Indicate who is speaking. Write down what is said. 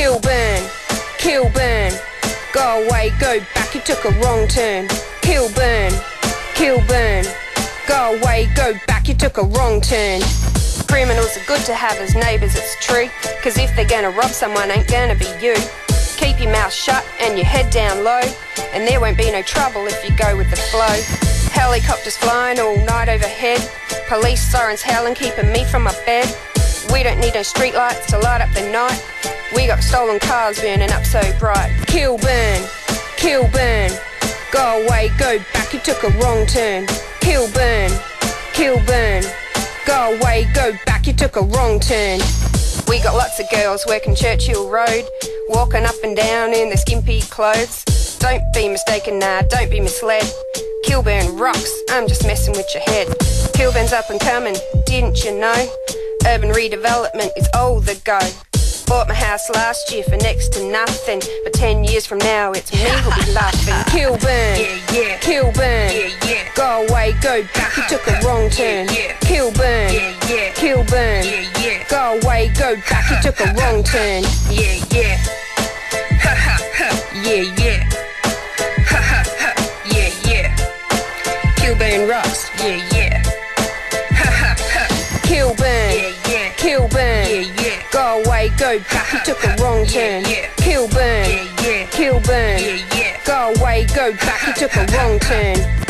Speaker 1: Kilburn. Go away, go back, you took a wrong turn. Kilburn. Kill burn. Go away, go back, you took a wrong turn. Criminals are good to have as neighbours, it's true. Cause if they're gonna rob someone, ain't gonna be you. Keep your mouth shut and your head down low, and there won't be no trouble if you go with the flow. Helicopters flying all night overhead, police sirens howling, keeping me from my bed. We don't need no streetlights to light up the night. We got stolen cars burning up so bright. Kilburn, kill burn. Go away, go back, you took a wrong turn. Kilburn, kill burn. Go away, go back, you took a wrong turn. We got lots of girls working Churchill Road, walking up and down in their skimpy clothes. Don't be mistaken, nah, don't be misled. Kilburn rocks, I'm just messing with your head. Kilburn's up and coming, didn't you know? Urban redevelopment is all the go. Bought my house last year for next to nothing, but ten years from now it's me who'll be laughing. Kilburn,
Speaker 2: Yeah, yeah.
Speaker 1: Kilburn,
Speaker 2: Yeah, yeah.
Speaker 1: go away, go back, you took a wrong turn.
Speaker 2: Yeah, yeah.
Speaker 1: Kilburn,
Speaker 2: Yeah, yeah.
Speaker 1: Kilburn,
Speaker 2: Yeah, yeah.
Speaker 1: go away, go back, you took a wrong uh-huh. turn.
Speaker 2: Yeah, yeah. Ha ha ha. Yeah, yeah. Ha ha ha. Yeah, yeah.
Speaker 1: Kilburn rocks,
Speaker 2: Yeah, yeah.
Speaker 1: Go back, you took a wrong turn.
Speaker 2: Kill burn,
Speaker 1: Kilburn,
Speaker 2: Yeah, yeah.
Speaker 1: Kilburn,
Speaker 2: Yeah, yeah.
Speaker 1: go away, go back, you took a wrong turn.